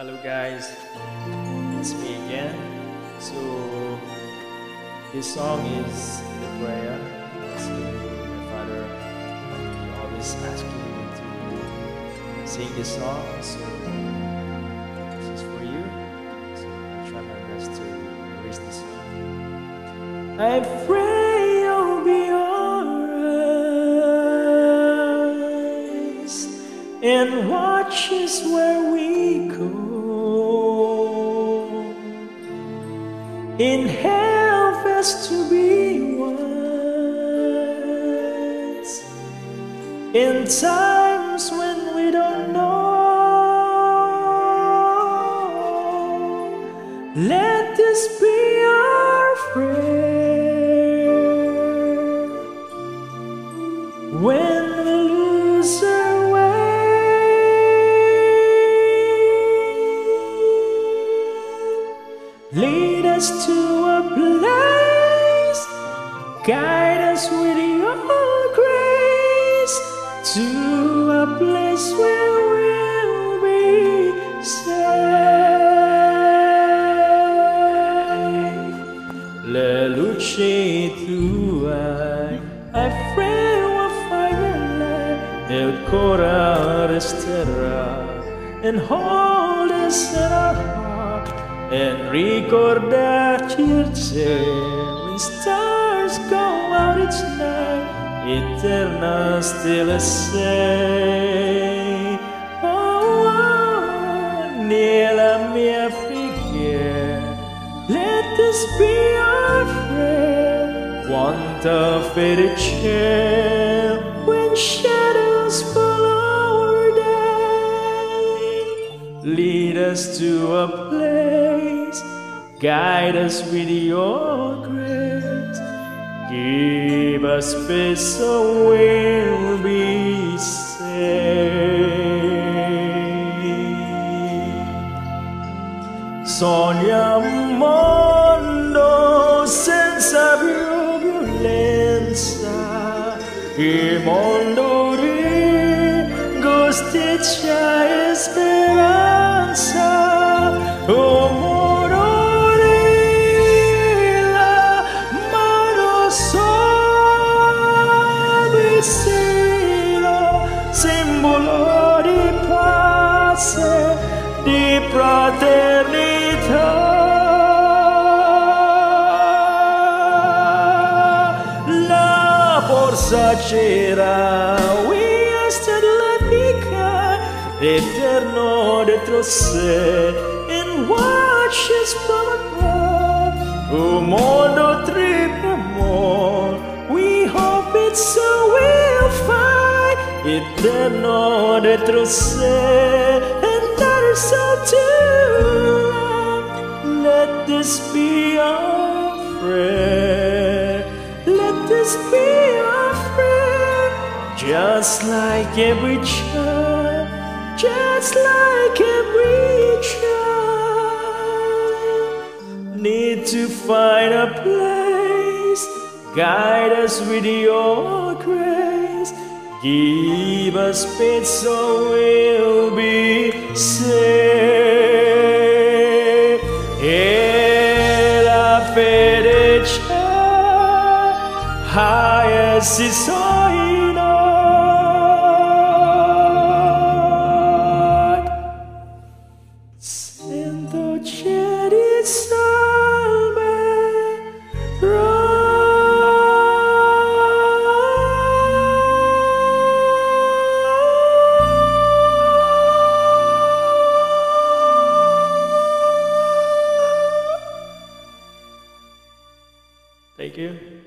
Hello guys, it's me again. So this song is the prayer. So my father he always asking me to sing this song. So this is for you. So I try my best to raise this song. I pray you'll be alright and watch us where we go. In health as to be wise in times when we don't know. Let this be our prayer when we lose our way. Lead us to guide us with your grace to a place where we'll be safe. La luce tua è freddo fire nel cuore resterà and hold us in our heart and ricordarci il cielo when stars out each night eterna stella sei oh, oh, nella mia preghiera let this be our quanta fede c'è when shadows follow our day lead us to a place guide us with your grace give us peace so we'll be safe sogna un mondo senza più violenza il mondo di giustizia di fraternità la forza c'era are still l'amica eterno dentro sé and watches from above un mondo triple more we hope it's so we'll find eterno dentro sé is so too let this be our prayer. Let this be our prayer. Just like every child just like every child. Need to find a place. Guide us with your grace. Give us faith so we'll safe e la fede c'è Thank you.